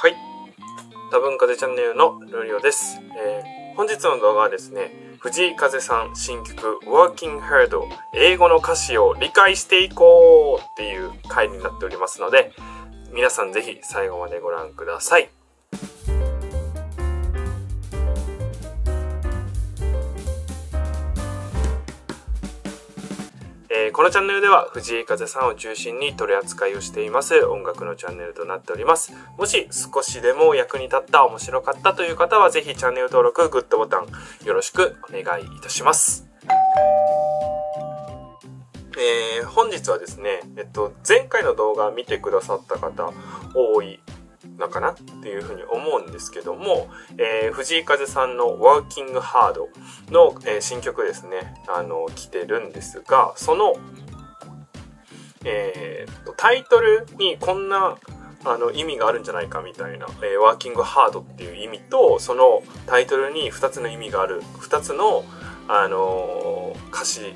はい。多文風チャンネルのルリオです。えー本日の動画はですね、藤井風さん新曲 Working Hard 英語の歌詞を理解していこうっていう回になっておりますので、皆さんぜひ最後までご覧ください。このチャンネルでは藤井風さんを中心に取り扱いをしています音楽のチャンネルとなっております。もし少しでも役に立った、面白かったという方はぜひチャンネル登録、グッドボタンよろしくお願いいたします。えー本日はですね、えっと、前回の動画見てくださった方多いのかなっていうふうに思うんですけども、えー藤井風さんの Working Hard の、えー新曲ですね、あの、来てるんですが、その、えーと、タイトルにこんな、あの、意味があるんじゃないかみたいな、えー、Working Hard っていう意味と、そのタイトルに2つの意味がある、2つの、あのー歌詞、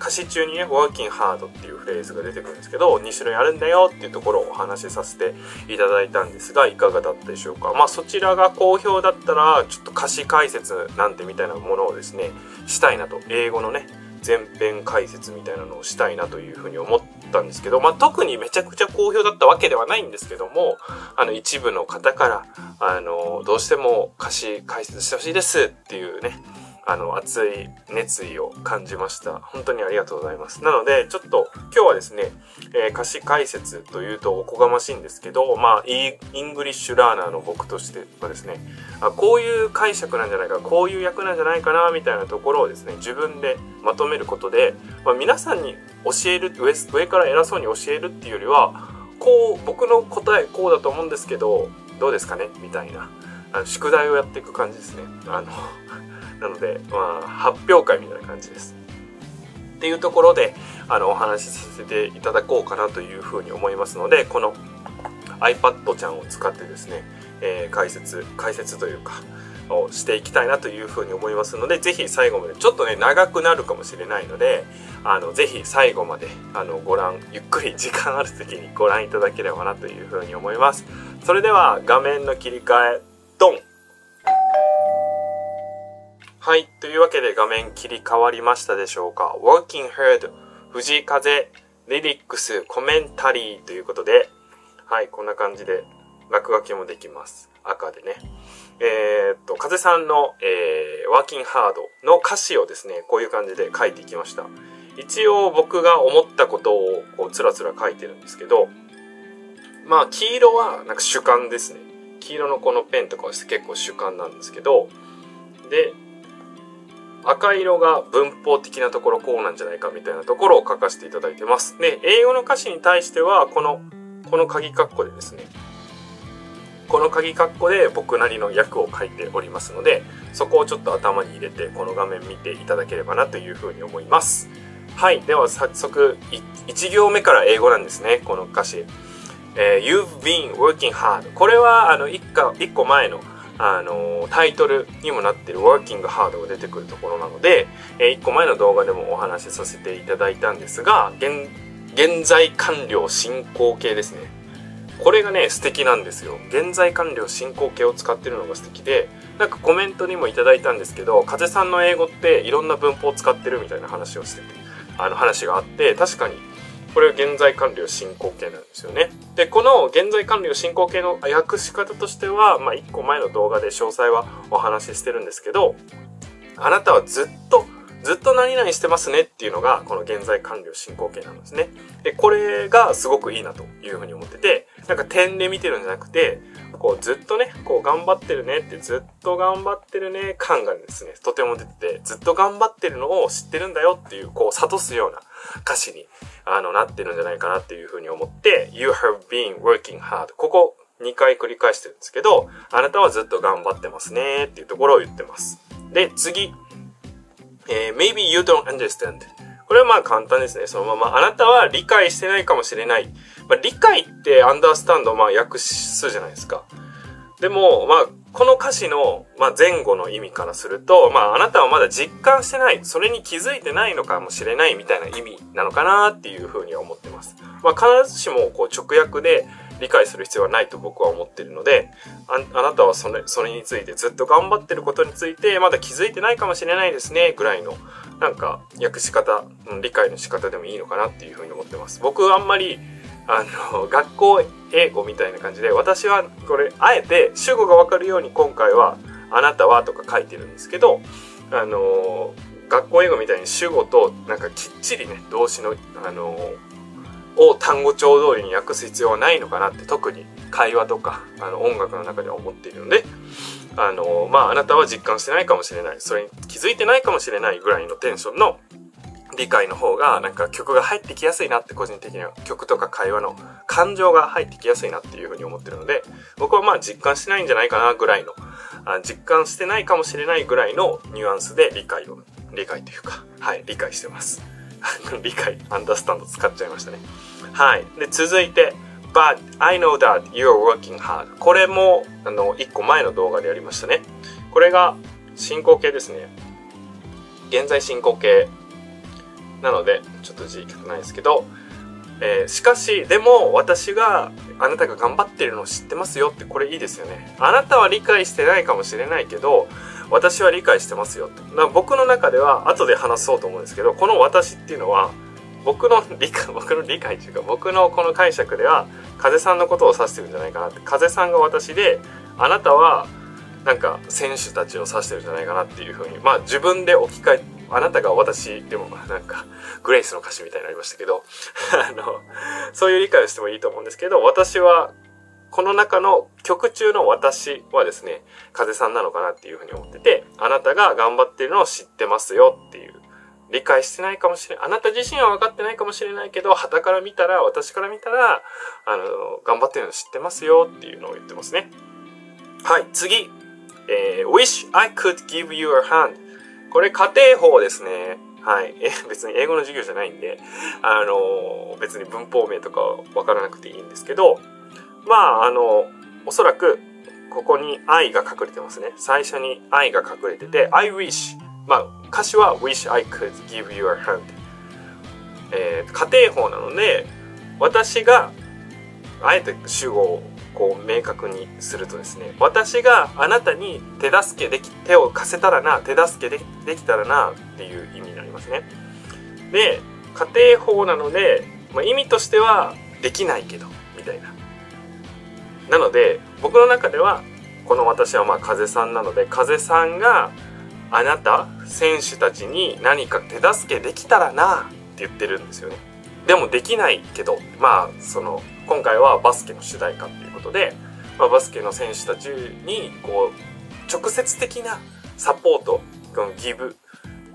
歌詞中にね、working hard っていうフレーズが出てくるんですけど、2種類あるんだよっていうところをお話しさせていただいたんですが、いかがだったでしょうか？まあそちらが好評だったら、ちょっと歌詞解説なんてみたいなものをですね、したいなと。英語のね、前編解説みたいなのをしたいなというふうに思ったんですけど、まあ特にめちゃくちゃ好評だったわけではないんですけども、あの一部の方から、あの、どうしても歌詞解説してほしいですっていうね、あの、熱い熱意を感じました。本当にありがとうございます。なので、ちょっと今日はですね、えー歌詞解説というとおこがましいんですけど、まあ、 English learner の僕としてはですね、あこういう解釈なんじゃないか、こういう訳なんじゃないかな、みたいなところをですね、自分でまとめることで、まあ、皆さんに教える上、上から偉そうに教えるっていうよりは、こう、僕の答えこうだと思うんですけど、どうですかね？みたいな、あの宿題をやっていく感じですね。あの、なので、まあ、発表会みたいな感じです。っていうところで、あの、お話しさせていただこうかなというふうに思いますので、この iPad ちゃんを使ってですね、えー解説、解説というか、をしていきたいなというふうに思いますので、ぜひ最後まで、ちょっとね、長くなるかもしれないので、あの、ぜひ最後まで、あの、ご覧、ゆっくり時間ある時にご覧いただければなというふうに思います。それでは、画面の切り替え、はい。というわけで画面切り替わりましたでしょうか ?Working Hard 藤井風リリックスコメンタリーということで、はい。こんな感じで落書きもできます。赤でね。えーっと、風さんの、えー、Working Hard の歌詞をですね、こういう感じで書いていきました。一応僕が思ったことをこうつらつら書いてるんですけど、まあ黄色はなんか主観ですね。黄色のこのペンとかは結構主観なんですけど、で、赤色が文法的なところこうなんじゃないかみたいなところを書かせていただいてます。で、英語の歌詞に対しては、この、この鍵括弧でですね、この鍵括弧で僕なりの訳を書いておりますので、そこをちょっと頭に入れて、この画面見ていただければなというふうに思います。はい。では早速、1行目から英語なんですね、この歌詞。えー You've been working hard. これは、あの、一個一個前の、あのタイトルにもなってる Working Hard が出てくるところなので、え1個前の動画でもお話しさせていただいたんですが、現、現在完了進行形ですね。これがね、素敵なんですよ。現在完了進行形を使ってるのが素敵で、なんかコメントにもいただいたんですけど、風さんの英語っていろんな文法を使ってるみたいな話をしてて、あの話があって、確かにこれは現在完了進行形なんですよね。で、この現在完了進行形の訳し方としては、まあ、1個前の動画で詳細はお話ししてるんですけど、あなたはずっと、ずっと何々してますねっていうのが、この現在完了進行形なんですね。で、これがすごくいいなというふうに思ってて、なんか点で見てるんじゃなくて、こうずっとね、こう頑張ってるねって、ずっと頑張ってるね感がですね、とても出てて、ずっと頑張ってるのを知ってるんだよっていう、こう諭すような歌詞にあのなってるんじゃないかなっていうふうに思って、You have been working hard. ここ2回繰り返してるんですけど、あなたはずっと頑張ってますねっていうところを言ってます。で、次。えー maybe you don't understand. これはまあ簡単ですね。そのまま、あなたは理解してないかもしれない。まあ、理解って understand まあ訳すじゃないですか。でも、まあ、この歌詞の、まあ、前後の意味からすると、まあ、あなたはまだ実感してない、それに気づいてないのかもしれないみたいな意味なのかなっていうふうに思ってます。まあ、必ずしも、こう、直訳で、理解する必要はないと僕は思ってるので、ああなたはそれそれについてずっと頑張ってることについてまだ気づいてないかもしれないですね、ぐらいのなんか訳し方、理解の仕方でもいいのかなっていうふうに思ってます。僕あんまりあの、学校英語みたいな感じで、私はこれ、あえて主語がわかるように今回は、あなたはとか書いてるんですけど、あの、学校英語みたいに主語となんかきっちりね、動詞の、あの、を単語帳通りに訳す必要はないのかなって特に会話とかあの音楽の中では思っているのであのまああなたは実感してないかもしれない。それに気づいてないかもしれないぐらいのテンションの理解の方がなんか曲が入ってきやすいなって個人的には。曲とか会話の感情が入ってきやすいなっていうふうに思ってるので僕はまあ実感してないんじゃないかなぐらいの実感してないかもしれないぐらいのニュアンスで理解を理解というかはい理解してます。理解アンダースタンド使っちゃいましたね。はい。で続いて But I know that you're working hard これもあの1個前の動画でやりましたね。これが進行形ですね。現在進行形。なのでちょっと字書かないですけど、えー、しかしでも私があなたが頑張ってるのを知ってますよってこれいいですよね。あなたは理解してないかもしれないけど私は理解してますよって。僕の中では後で話そうと思うんですけどこの私っていうのは僕の理解 僕の理解というか僕のこの解釈では風さんのことを指してるんじゃないかなって。風さんが私であなたはなんか選手たちを指してるんじゃないかなっていうふうにまあ自分で置き換えあなたが私でもなんかグレイスの歌詞みたいになりましたけど あのそういう理解をしてもいいと思うんですけど私はこの中の曲中の私はですね風さんなのかなっていうふうに思っててあなたが頑張ってるのを知ってますよっていう理解してないかもしれない。あなた自身は分かってないかもしれないけど、旗から見たら、私から見たら、あの、頑張ってるの知ってますよっていうのを言ってますね。はい、次。えー、wish I could give you a hand. これ家庭法ですね。はい。え、別に英語の授業じゃないんで、あの、別に文法名とかわからなくていいんですけど、まあ、あの、おそらく、ここに愛が隠れてますね。最初に愛が隠れてて、I wish。まあ、歌詞は wish I could give you a hand。えー、家庭法なので、私が、あえて主語をこう明確にするとですね私があなたに手助けでき手を貸せたらな手助けでできたらなっていう意味になりますね。で家庭法なので、まあ、意味としてはできないけどみたいな。なので僕の中ではこの私はまあ風さんなので風さんがあなた選手たちに何か手助けできたらなって言ってるんですよね。でもできないけどまあその今回はバスケの主題歌ってことで、まあ、バスケの選手たちにこう直接的なサポートこの give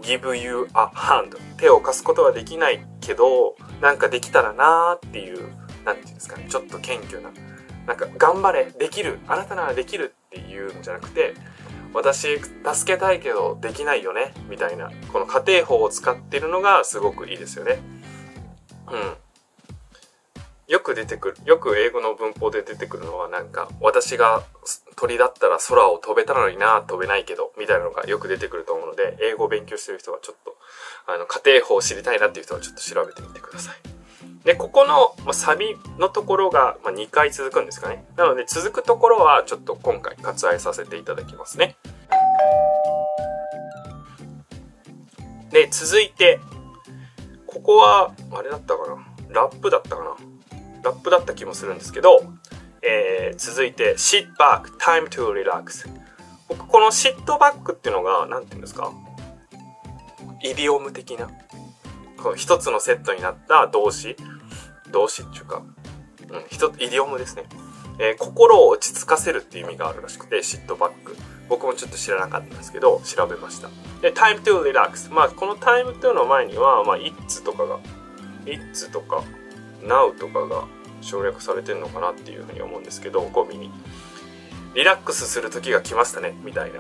give you a hand 手を貸すことはできないけどなんかできたらなーっていう何て言うんですかねちょっと謙虚ななんか頑張れできるあなたならできるっていうんじゃなくて私助けたいけどできないよねみたいなこの家庭法を使ってるのがすごくいいですよね。うん。よく出てくる、よく英語の文法で出てくるのはなんか、私が鳥だったら空を飛べたのにな、飛べないけど、みたいなのがよく出てくると思うので、英語を勉強してる人はちょっと、あの、家庭法を知りたいなっていう人はちょっと調べてみてください。で、ここの、まあ、サビのところが、まあ、2回続くんですかね。なので、続くところはちょっと今回割愛させていただきますね。で、続いて、ここは、あれだったかなラップだったかなラップだった気もするんですけど、えー、続いて sit back time to relax 僕この sit back っていうのが何て言うんですか？イディオム的なこの一つのセットになった動詞。動詞っていうか、うん、一つイディオムですね、えー、心を落ち着かせるっていう意味があるらしくて sit back 僕もちょっと知らなかったんですけど調べました。で time to relax まあこの time っていうの前にはまあ it's とかが it's とか Now とかが省略されてるのかなっていうふうに思うんですけどゴミに。リラックスする時が来ましたねみたいな。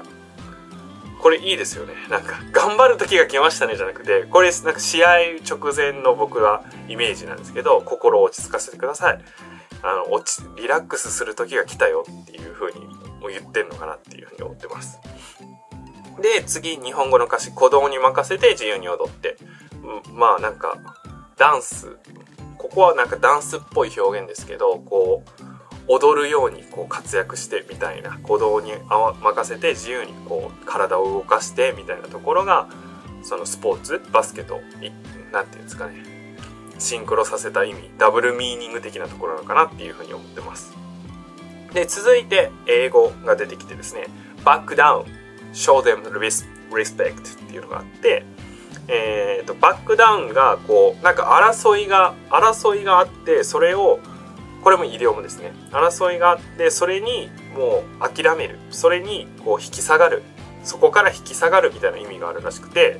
これいいですよね。なんか頑張る時が来ましたねじゃなくてこれなんか試合直前の僕はイメージなんですけど心を落ち着かせてください。あの落ちリラックスする時が来たよっていう風にも言ってんのかなっていう風に思ってます。で次日本語の歌詞「鼓動に任せて自由に踊って」うまあなんかダンスここはなんかダンスっぽい表現ですけどこう踊るようにこう活躍してみたいな鼓動に任せて自由にこう体を動かしてみたいなところがそのスポーツバスケと何て言うんですかねシンクロさせた意味ダブルミーニング的なところなのかなっていうふうに思ってます。で続いて英語が出てきてですねバックダウン show them respect っていうのがあってえーと、バックダウンがこうなんか争いが争いがあってそれをこれもイデオムですね。争いがあってそれにもう諦める。それにこう引き下がる。そこから引き下がるみたいな意味があるらしくて、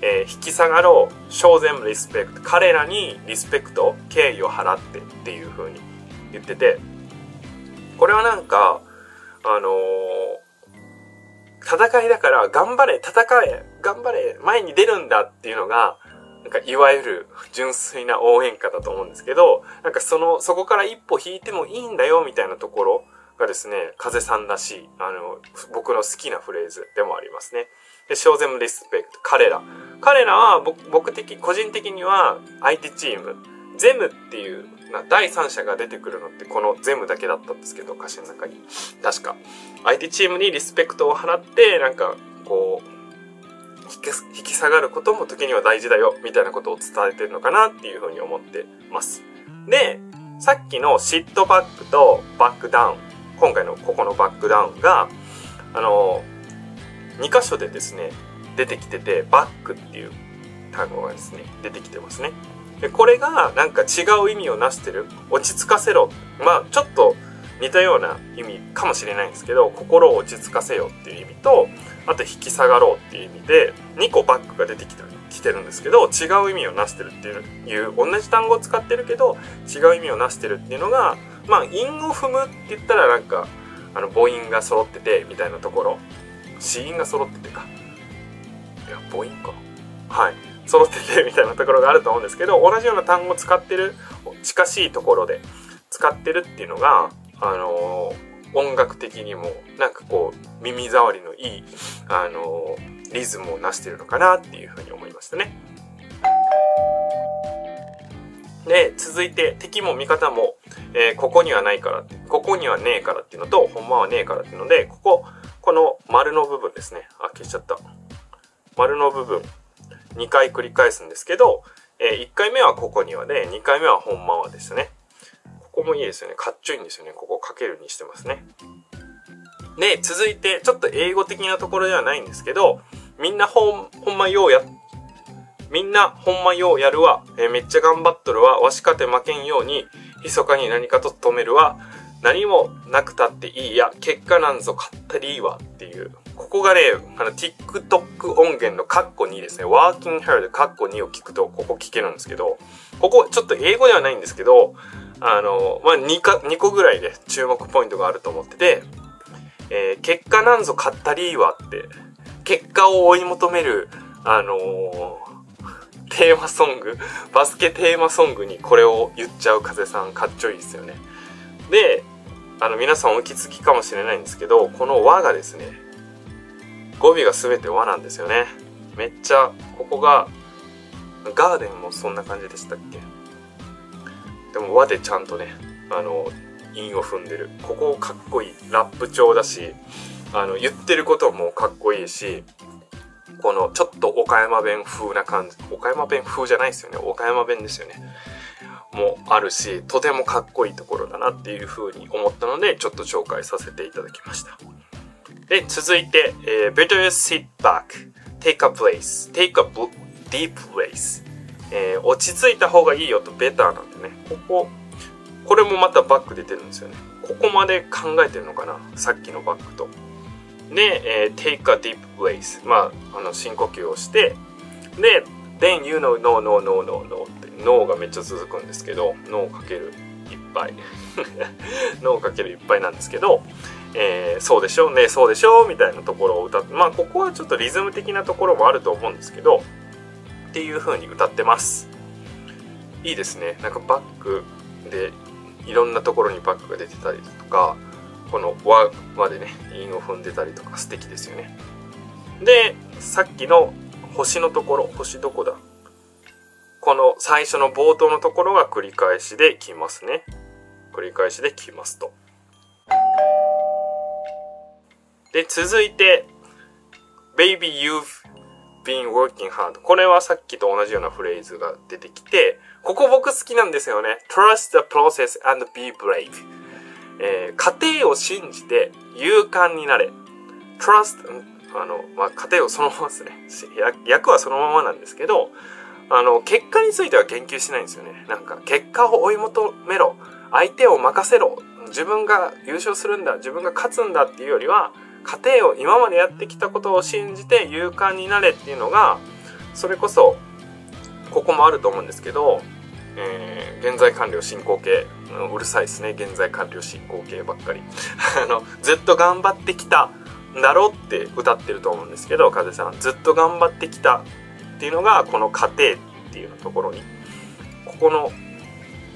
えー、引き下がろう show them respect 彼らにリスペクト敬意を払ってっていう風に言っててこれはなんかあのー、戦いだから頑張れ戦え頑張れ前に出るんだっていうのがなんかいわゆる純粋な応援歌だと思うんですけどなんかそのそこから一歩引いてもいいんだよみたいなところがですね、風さんらしい、あの、僕の好きなフレーズでもありますね。で、ショーゼムリスペクト、彼ら。彼らは僕、僕的、個人的には相手チーム、ゼムっていう、第三者が出てくるのってこのゼムだけだったんですけど、歌詞の中に。確か。相手チームにリスペクトを払って、なんか、こう、引き下がることも時には大事だよ、みたいなことを伝えてるのかなっていうふうに思ってます。で、さっきのシットバックとバックダウン。今回のここのバックダウンがあの2箇所でですね出てきててバックっていう単語がですね出てきてますねでこれがなんか違う意味をなしてる落ち着かせろまあちょっと似たような意味かもしれないんですけど心を落ち着かせよっていう意味とあと引き下がろうっていう意味で2個バックが出てきてるきてるんですけど違う意味をなしてるっていう同じ単語を使ってるけど違う意味をなしてるっていうのがまあ韻を踏むって言ったらなんかあの母音が揃っててみたいなところ。子音が揃っててか。いや母音か。はい。揃ってて みたいなところがあると思うんですけど同じような単語を使ってる近しいところで使ってるっていうのがあのー、音楽的にもなんかこう耳障りのいいあのー、リズムをなしてるのかなっていうふうに思いましたね。で、続いて敵も味方も、えー、ここにはないからここにはねえからっていうのと、ほんまはねえからっていうので、ここ、この丸の部分ですね。あ、消しちゃった。丸の部分、2回繰り返すんですけど、えー、1回目はここにはで、2回目はほんまはですね。ここもいいですよね。かっちょいいんですよね。ここかけるにしてますね。で、続いて、ちょっと英語的なところではないんですけど、みんなほん、ほんまようやみんなほんまようやるわ。えー、めっちゃ頑張っとるわ。わしかて負けんように、密かに何かと止めるわ。何もなくたっていいや。結果なんぞ買ったりいいわ。っていう。ここがね、あの、TikTok 音源のカッコ2ですね。Working Hard カッコ2を聞くと、ここ聞けるんですけど、ここちょっと英語ではないんですけど、あの、まあ、2か、2個ぐらいで注目ポイントがあると思ってて、えー、結果なんぞ買ったりいいわって、結果を追い求める、あのーテーマソング、バスケテーマソングにこれを言っちゃう風さんかっちょいいですよね。で、あの皆さんお気づきかもしれないんですけど、この和がですね、語尾が全て和なんですよね。めっちゃ、ここが、ガーデンもそんな感じでしたっけ？でも和でちゃんとね、あの、韻を踏んでる。ここかっこいい。ラップ調だし、あの、言ってることもかっこいいし、このちょっと岡山弁風な感じ岡山弁風じゃないですよね。岡山弁ですよね。もあるしとてもかっこいいところだなっていう風に思ったのでちょっと紹介させていただきました。で続いて、えー、Better sit back take a place take a deep place、えー、落ち着いた方がいいよとベターなんでね。こここれもまたバック出てるんですよね。ここまで考えてるのかな？さっきのバックと。で、えー、take a deep breath まああの深呼吸をして。で then you know no no no no no って。脳がめっちゃ続くんですけど脳かけるいっぱい。脳かけるいっぱいなんですけど、えー、そうでしょねそうでしょみたいなところを歌って。まあここはちょっとリズム的なところもあると思うんですけどっていう風に歌ってます。いいですね。なんかバックでいろんなところにバックが出てたりとかこの和和でね韻を踏んでたりとか素敵ですよね。でさっきの星のところ星どこだ？この最初の冒頭のところが繰り返しできますね。繰り返しできますと。で、続いて、Baby you've been working hard. これはさっきと同じようなフレーズが出てきて、ここ僕好きなんですよね。Trust the process and be brave. えー、家庭を信じて勇敢になれ。trust, あの、まあ、家庭をそのままですね。役はそのままなんですけど、あの、結果については言及しないんですよね。なんか、結果を追い求めろ。相手を任せろ。自分が優勝するんだ。自分が勝つんだっていうよりは、家庭を今までやってきたことを信じて勇敢になれっていうのが、それこそ、ここもあると思うんですけど、えー、現在完了進行形、うるさいですね。現在完了進行形ばっかり。あの、ずっと頑張ってきたんだろうって歌ってると思うんですけど、風さん。ずっと頑張ってきたっていうのが、この過程っていうところに、ここの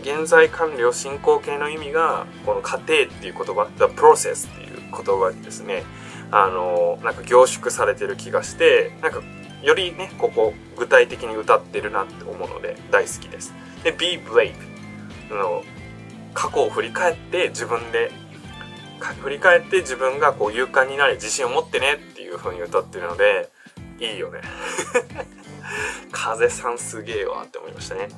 現在完了進行形の意味が、この過程っていう言葉、the process っていう言葉にですね、あの、なんか凝縮されてる気がして、なんかよりね、ここ具体的に歌ってるなって思うので大好きです。で、be brave の過去を振り返って自分で振り返って自分がこう勇敢になり自信を持ってねっていう風に歌ってるのでいいよね 風さんすげえわって思いましたね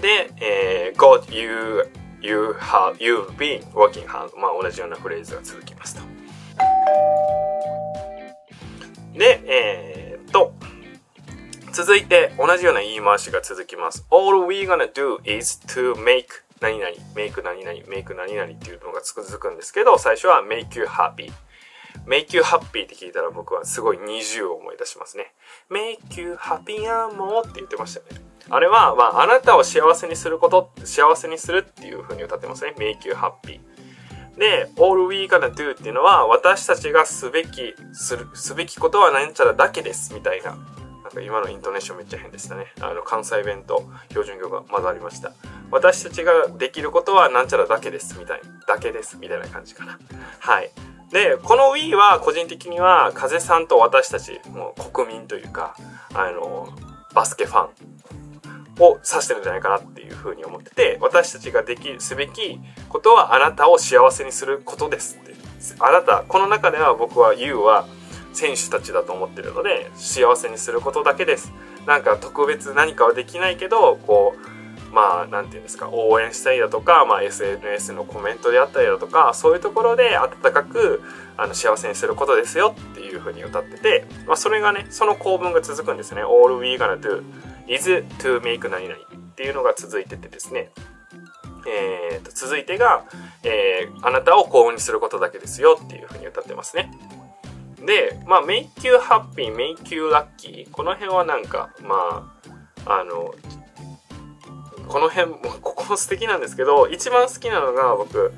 で、えー、God you you have you've been working hard まあ同じようなフレーズが続きますとでえー、っと続いて同じような言い回しが続きます All we gonna do is to make 何々、メイク何々、メイク何々っていうのが続くんですけど、最初は make you happy。make you happy って聞いたら僕はすごい20を思い出しますね。make you happy やもって言ってましたよね。あれは、まあ、あなたを幸せにすること、幸せにするっていう風に歌ってますね。make you happy。で、all we gonna do っていうのは、私たちがすべき、する、すべきことはなんちゃらだけです、みたいな。なんか今のイントネーションめっちゃ変でしたね。あの、関西弁と標準語が混ざりました。私たちができることはなんちゃらだけです、みたいな。だけです、みたいな感じかな。はい。で、この Wii は個人的には、風さんと私たち、もう国民というか、あの、バスケファンを指してるんじゃないかなっていうふうに思ってて、私たちができ、すべきことはあなたを幸せにすることですって。あなた、この中では僕は You は選手たちだと思ってるので、幸せにすることだけです。なんか特別何かはできないけど、こう、まあ、なんて言うんですか、応援したりだとか、まあ、SNS のコメントであったりだとか、そういうところで温かく、あの、幸せにすることですよっていう風に歌ってて、まあ、それがね、その構文が続くんですね。all we gonna do is to make 何々っていうのが続いててですね。えー、と続いてが、えー、あなたを幸運にすることだけですよっていう風に歌ってますね。で、まあ、make you happy, make you lucky この辺はなんか、まあ、あの、この辺も、ここも素敵なんですけど、一番好きなのが僕、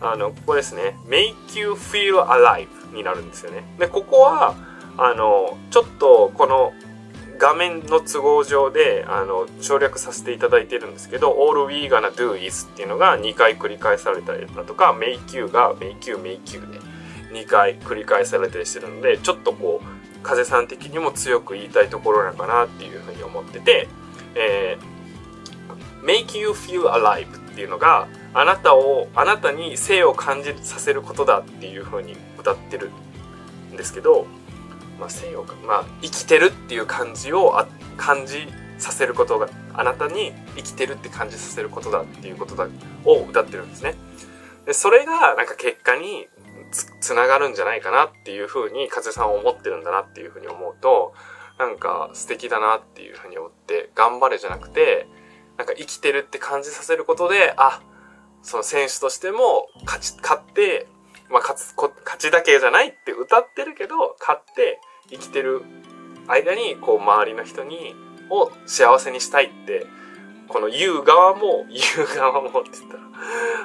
あの、ここですね。make you feel alive になるんですよね。で、ここは、あの、ちょっとこの画面の都合上で、あの、省略させていただいてるんですけど、all we gonna do is っていうのが2回繰り返されたりだとか、MayQ が make you make you で2回繰り返されたりしてるので、ちょっとこう、風さん的にも強く言いたいところなのかなっていうふうに思ってて、えー make you feel alive っていうのがあなたをあなたに生を感じさせることだっていう風に歌ってるんですけど、まあ、生をまあ生きてるっていう感じをあ感じさせることがあなたに生きてるって感じさせることだっていうことだを歌ってるんですね。でそれがなんか結果につつながるんじゃないかなっていう風に風さんは思ってるんだなっていう風に思うとなんか素敵だなっていう風に思って頑張れじゃなくてなんか生きてるって感じさせることで、あ、その選手としても勝ち、勝って、まあ勝つ、勝ちだけじゃないって歌ってるけど、勝って生きてる間に、こう周りの人に、を幸せにしたいってこの言う側も、言う側もって言ったら、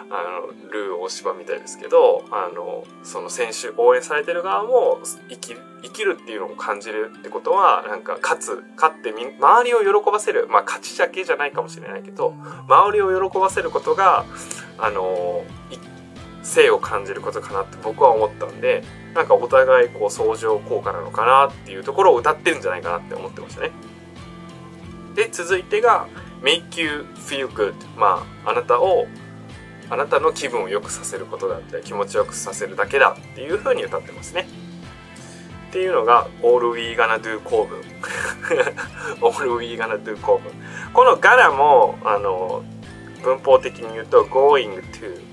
あの、ルー大芝みたいですけど、あの、その選手、応援されてる側も生き生きるっていうのを感じるってことは、なんか、勝つ、勝ってみ、周りを喜ばせる。まあ、勝ちだけじゃないかもしれないけど、周りを喜ばせることが、あの、性を感じることかなって僕は思ったんで、なんかお互いこう相乗効果なのかなっていうところを歌ってるんじゃないかなって思ってましたね。で、続いてが、make you feel good まああなたをあなたの気分を良くさせることだったり気持ちよくさせるだけだっていう風に歌ってますね。っていうのが All We Gonna Do 構文。All We Gonna Do 構 文。このガラもあの文法的に言うと Going to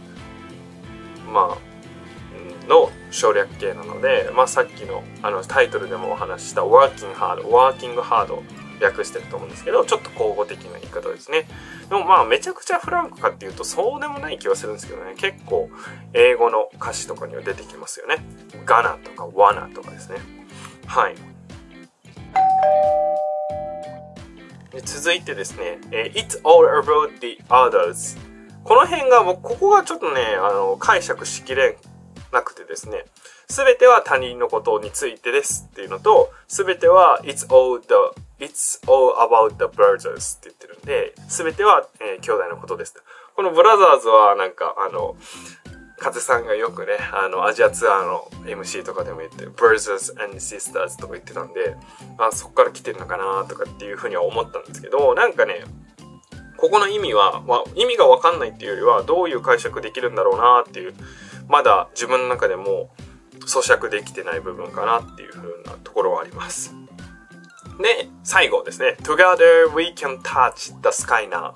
まあの省略形なので、まあ、さっきのあのタイトルでもお話しした Working Hard Working Hard 訳してると思うんですけどちょっと口語的な言い方ですね。でもまあめちゃくちゃフランクかっていうとそうでもない気はするんですけどね。結構英語の歌詞とかには出てきますよね。ガナとかワナとかですね。はい。続いてですね、It's all about the others この辺が僕ここがちょっとねあの解釈しきれなくてですねすべては他人のことについてですっていうのと、すべては It's all the It's all about the brothers って言ってるんで、すべては、えー、兄弟のことです。このブラザーズはなんかあの、風さんがよくね、あの、アジアツアーの MC とかでも言って、brothers and sisters とか言ってたんで、あ、そこから来てるのかなとかっていうふうには思ったんですけど、なんかね、ここの意味は、まあ、意味がわかんないっていうよりは、どういう解釈できるんだろうなっていう、まだ自分の中でも咀嚼できてない部分かなっていう風なところはあります。で、最後ですね。Together we can touch the sky now.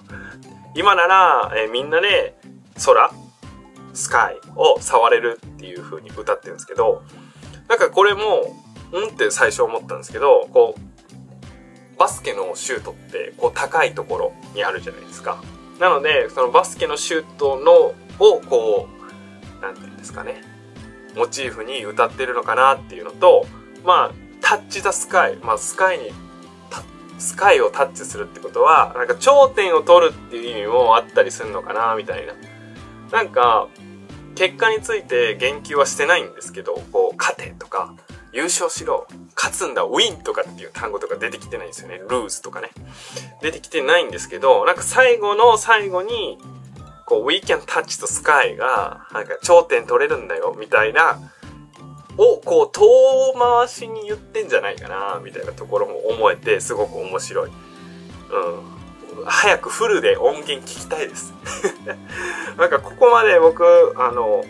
今なら、えー、みんなで空、スカイを触れるっていう風に歌ってるんですけど、なんかこれも、うんって最初思ったんですけど、こう、バスケのシュートってこう高いところにあるじゃないですか。なので、そのバスケのシュートのをこう、なんていうんですかね。モチーフに歌ってるのかなっていうのと、まあ、タッチ・ザ・スカイ。まあ、スカイに、スカイをタッチするってことは、なんか頂点を取るっていう意味もあったりするのかな、みたいな。なんか、結果について言及はしてないんですけど、こう、勝てとか、優勝しろ、勝つんだ、ウィンとかっていう単語とか出てきてないんですよね。ルーズとかね。出てきてないんですけど、なんか最後の最後に、こう、We can touch the sky が、なんか頂点取れるんだよ、みたいな、を、こう、遠回しに言ってんじゃないかな、みたいなところも思えて、すごく面白い。うん。早くフルで音源聞きたいです。なんかここまで僕、あの、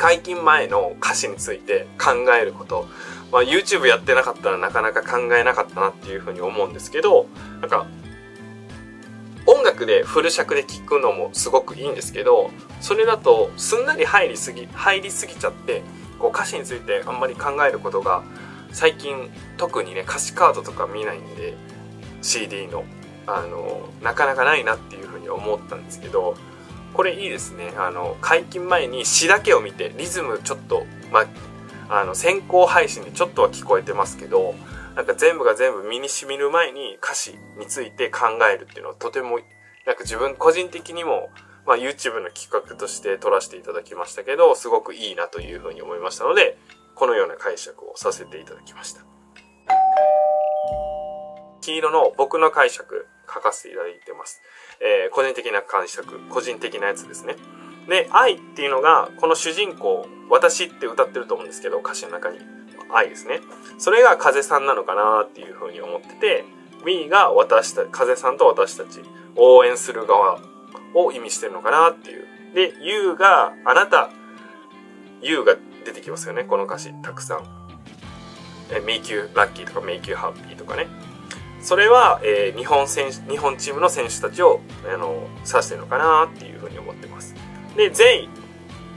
解禁前の歌詞について考えること、まあ、YouTube やってなかったらなかなか考えなかったなっていうふうに思うんですけど、なんか音楽でフル尺で聴くのもすごくいいんですけどそれだとすんなり入りすぎ入りすぎちゃってこう歌詞についてあんまり考えることが最近特にね歌詞カードとか見ないんで CD のあのなかなかないなっていうふうに思ったんですけどこれいいですねあの解禁前に詩だけを見てリズムちょっとまあの先行配信でちょっとは聞こえてますけどなんか全部が全部身に染みる前に歌詞について考えるっていうのはとても、なんか自分個人的にも、まあ YouTube の企画として撮らせていただきましたけど、すごくいいなというふうに思いましたので、このような解釈をさせていただきました。黄色の僕の解釈書かせていただいてます。えー、個人的な解釈、個人的なやつですね。で、愛っていうのが、この主人公、私って歌ってると思うんですけど、歌詞の中に。愛ですね。それが風さんなのかなっていうふうに思ってて、We が私たち、風さんと私たち、応援する側を意味してるのかなっていう。で、You が、あなた、You が出てきますよね、この歌詞、たくさん。え Make you lucky とか Make you happy とかね。それは、えー、日本選手、日本チームの選手たちを、あの、指してるのかなっていうふうに思ってます。で、全員、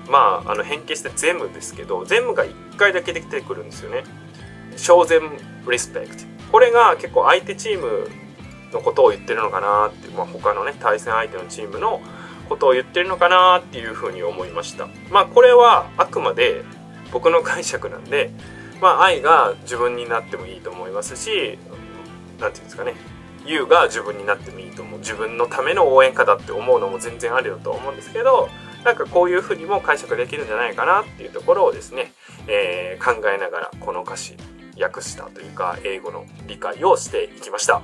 まあ、あの変形して全部ですけど全部が1回だけできてくるんですよね。小全リスペクト。これが結構相手チームのことを言ってるのかなって、まあ、他のね対戦相手のチームのことを言ってるのかなっていうふうに思いました。まあこれはあくまで僕の解釈なんで、まあ愛が自分になってもいいと思いますし、何て言うんですかね、優が自分になってもいいと思う。自分のための応援歌だって思うのも全然あるよと思うんですけど、なんかこういうふうにも解釈できるんじゃないかなっていうところをですね、えー、考えながらこの歌詞訳したというか英語の理解をしていきました。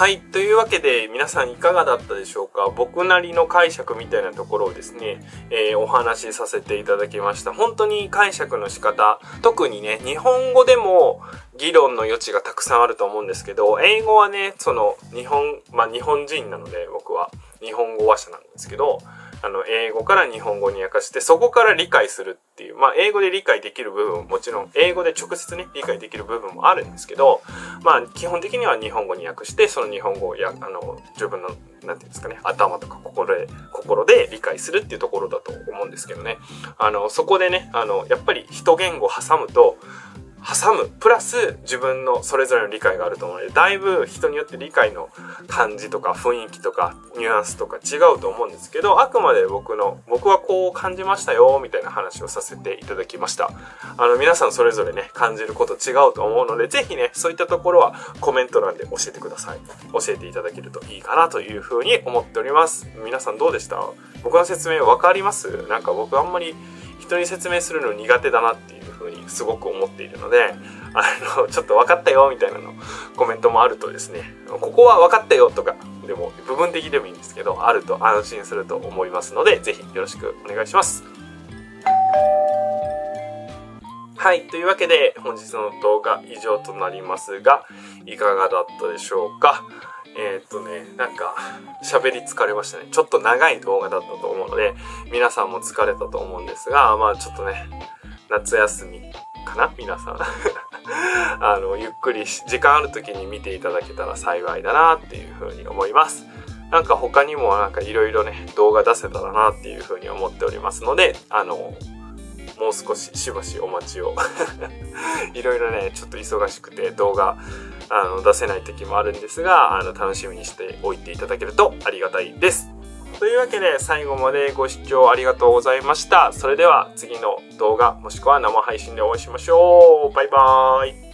はい。というわけで、皆さんいかがだったでしょうか？僕なりの解釈みたいなところをですね、えー、お話しさせていただきました。本当に解釈の仕方、特にね、日本語でも議論の余地がたくさんあると思うんですけど、英語はね、その、日本、まあ日本人なので、僕は、日本語話者なんですけど、あの、英語から日本語に訳して、そこから理解するっていう、まあ、英語で理解できる部分ももちろん、英語で直接ね、理解できる部分もあるんですけど、まあ、基本的には日本語に訳して、その日本語をや、あの、自分の、なんていうんですかね、頭とか心で、心で理解するっていうところだと思うんですけどね。あの、そこでね、あの、やっぱり一言語挟むと、挟む。プラス自分のそれぞれの理解があると思うのでだいぶ人によって理解の感じとか雰囲気とかニュアンスとか違うと思うんですけどあくまで僕の僕はこう感じましたよみたいな話をさせていただきました。あの皆さんそれぞれね感じること違うと思うのでぜひねそういったところはコメント欄で教えてください。教えていただけるといいかなというふうに思っております。皆さんどうでした？僕の説明分かります？なんか僕あんまり人に説明するの苦手だなっていう。ふうにすごく思っているのであのちょっと分かったよみたいなのコメントもあるとですねここは分かったよとかでも部分的でもいいんですけどあると安心すると思いますので是非よろしくお願いしますはいというわけで本日の動画以上となりますがいかがだったでしょうか？えー、っとね、なんか、喋り疲れましたね。ちょっと長い動画だったと思うので、皆さんも疲れたと思うんですが、まあちょっとね、夏休みかな？皆さん。あのゆっくり時間ある時に見ていただけたら幸いだなっていうふうに思います。なんか他にもなんかいろいろね動画出せたらなっていうふうに思っておりますのであのもう少ししばしお待ちを。いろいろねちょっと忙しくて動画あの出せない時もあるんですがあの楽しみにしておいていただけるとありがたいです。というわけで最後までご視聴ありがとうございました。それでは次の動画もしくは生配信でお会いしましょう。バイバーイ。